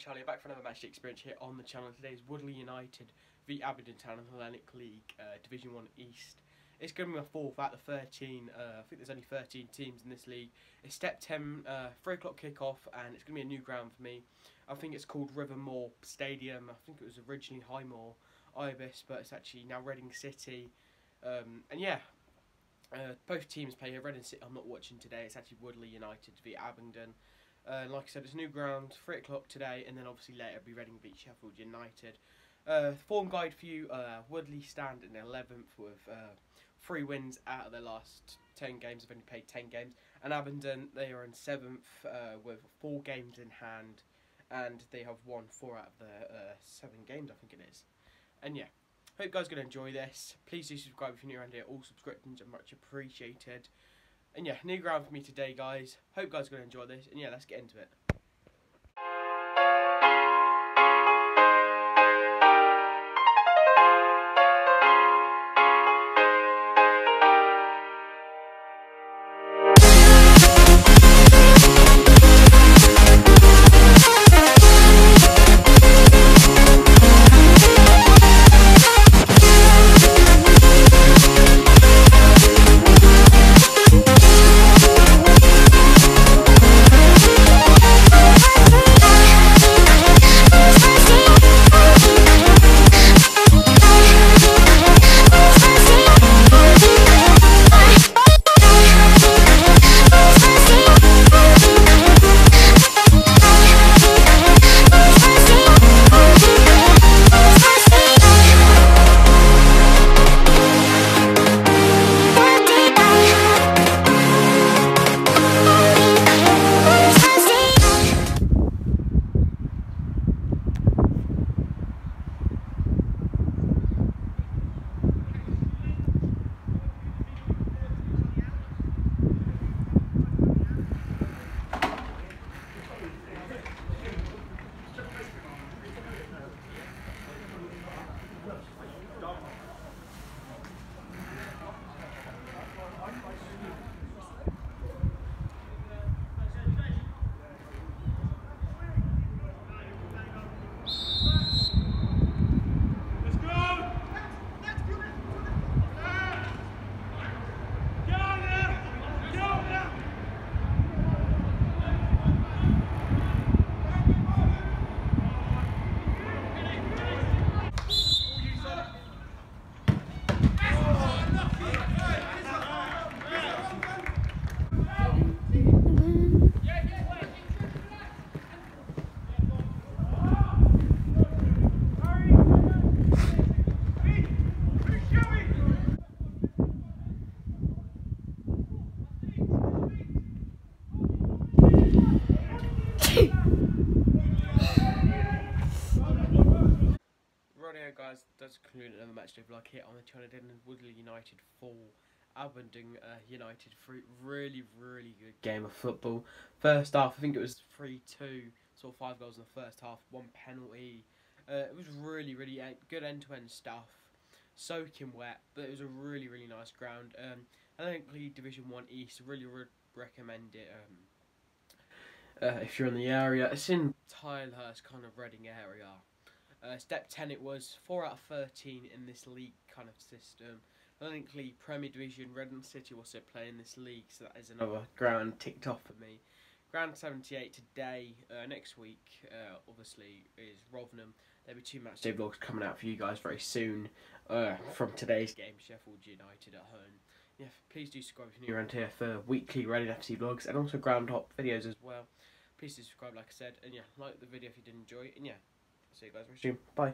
Charlie, back for another match experience here on the channel. Today is Woodley United v Abingdon Town in the Hellenic League, uh, Division 1 East. It's going to be my fourth out of 13. Uh, I think there's only 13 teams in this league. It's step 10, uh, 3 o'clock kickoff, and it's going to be a new ground for me. I think it's called Rivermoor Stadium. I think it was originally Highmoor Ibis, but it's actually now Reading City. Um, and yeah, uh, both teams play here. Reading City, I'm not watching today. It's actually Woodley United v Abingdon. Uh, like I said, it's new ground, 3 o'clock today, and then obviously later it'll be Reading v Sheffield United. Uh, form guide for you uh, Woodley stand in 11th with uh, three wins out of their last 10 games. They've only played 10 games. And Abingdon, they are in 7th uh, with four games in hand, and they have won four out of their uh, seven games, I think it is. And yeah, hope you guys are going to enjoy this. Please do subscribe if you're new around here. All subscriptions are much appreciated. And yeah, new ground for me today, guys. Hope you guys are going to enjoy this. And yeah, let's get into it. Rightio guys, that's concluded another match day vlog here on the channel. Then Woodley United 4, Abingdon uh, United 3. Really, really good game of football. First half, I think it was 3 2, saw five goals in the first half, one penalty. Uh, it was really, really good end to end stuff. Soaking wet, but it was a really, really nice ground. Um, I think League Division 1 East, really would recommend it. Um, uh, if you're in the area, it's in Tilehurst, kind of Reading area. Uh, step 10 it was, 4 out of 13 in this league kind of system. League Premier Division, Reading City also play in this league, so that is another ground ticked off for me. Ground 78 today, uh, next week, uh, obviously, is Rotherham. There'll be two match day vlogs coming out for you guys very soon uh, from today's game, Sheffield United at home. Yeah, please do subscribe if you're new around here for weekly Reading FC vlogs and also ground hop videos as well. Please do subscribe, like I said, and yeah, like the video if you did enjoy, it, and yeah, See you guys very soon. Bye.